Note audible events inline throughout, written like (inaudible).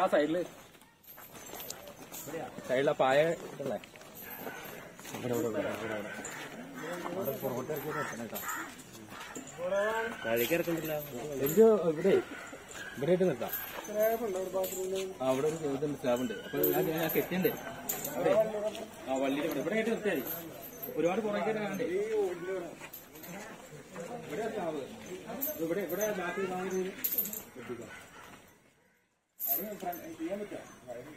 ആ സൈഡില് സൈഡിലെ പായ ഇട്ടല്ലേ ഇവിടെ ഇവിടെ ഇവിടെ ഇവിടെ ഇവിടെ അവിടെ പുറകോട്ട് ഇറക്കി വെക്കണം കേട്ടോ താഴേക്ക് ഇറക്കണ്ടില്ല എനിക്ക് ഇവിടെ ഇവിടെ ആയിട്ട് നിർത്താം അവിടെ ഒരു ചോദ്യം സ്ലാബ് ഉണ്ട് അപ്പൊ ഞാൻ ഞാൻ കെട്ടിണ്ട് അവിടെ ആ വള്ളിയിൽ ഇവിടെ ഇവിടെ ആയിട്ട് നിർത്തിയാൽ ഒരുപാട് പുറകേക്ക് ഇറങ്ങാണ്ട് ഇവിടെ സ്ലാബ് ഇവിടെ ഇവിടെ ബാക്കി നാല് എത്തിക്കാം 哎，你们看，哎，别那么干，哎。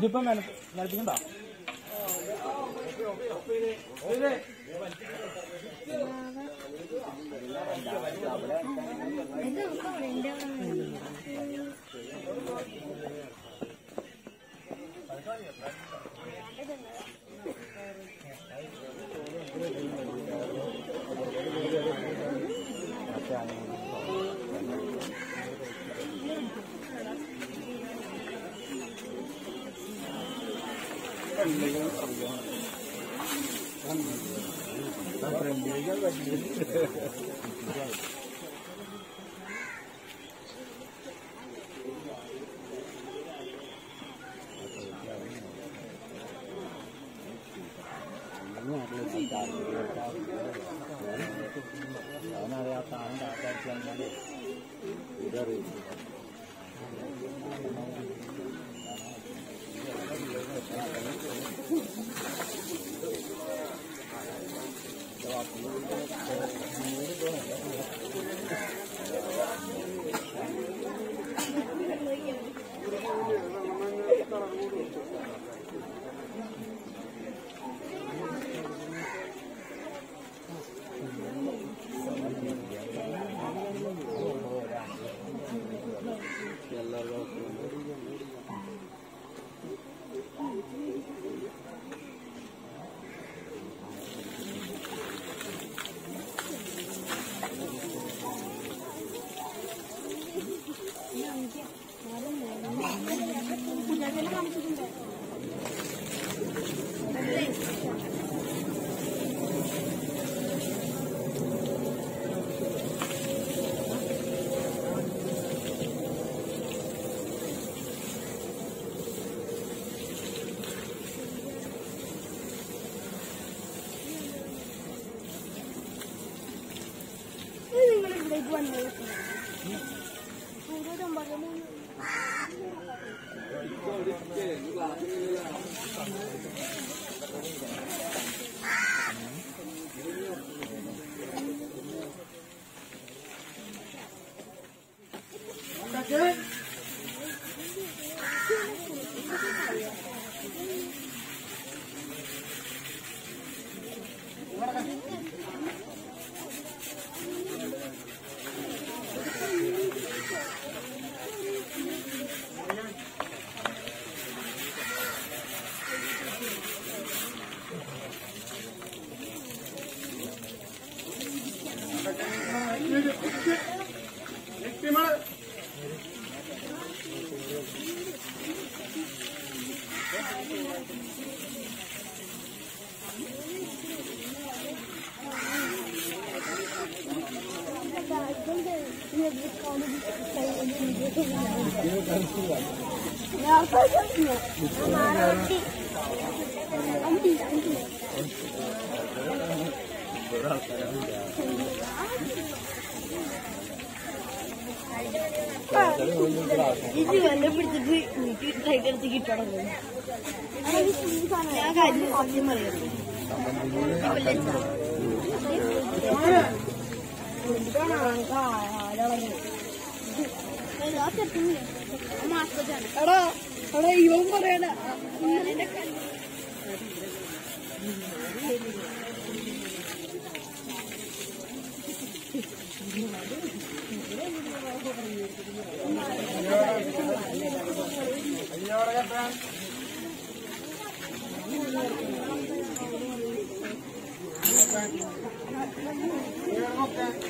ഇതിപ്പം നനപ്പിക്കണ്ട എന്താ if you can get it. one minute. இது வந்து பிடிச்சது ட்ரை கடிச்சு கிட்டோட ഞാൻ കാര്യം സത്യം പറയുന്നു ആരാണ് Ada, Thank you.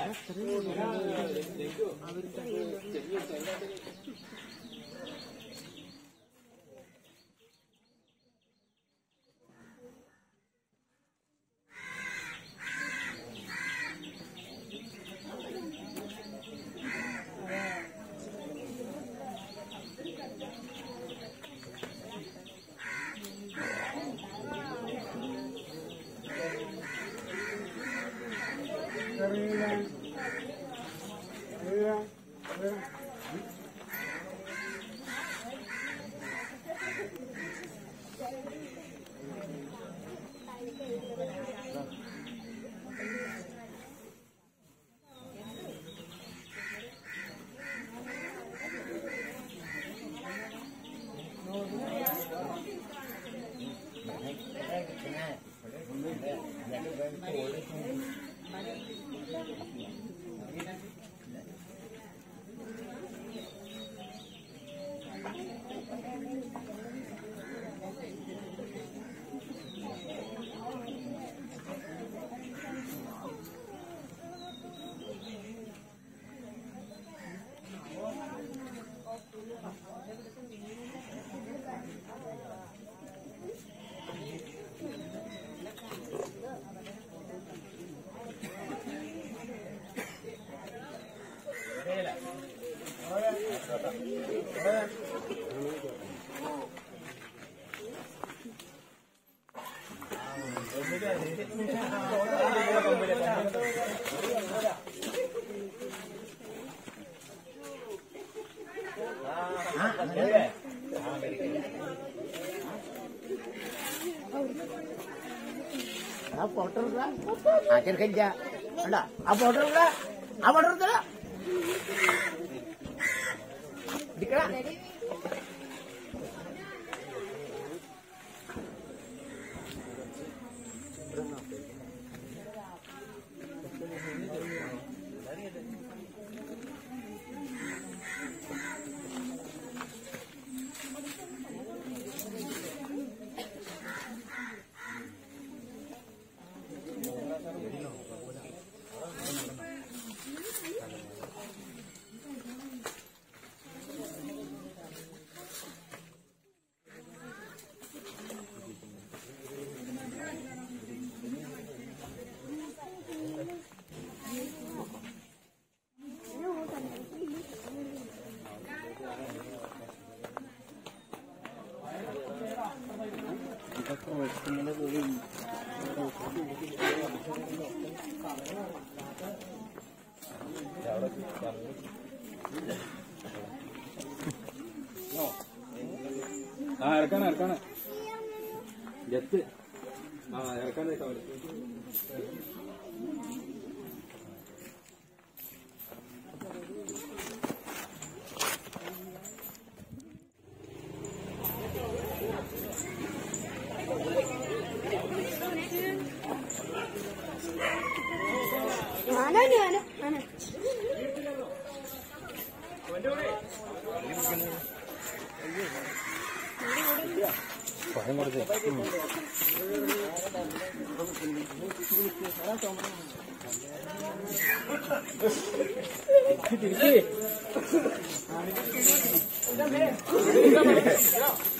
a ver ¿Qué? Akhir kerja, ada apa order ada, apa order ada, dikira. ആ ഇറക്കാണ് ഇറക്കാണ് ജത്ത് ആ ഇറക്കാണ് खिड़की (laughs) (laughs) हाँ।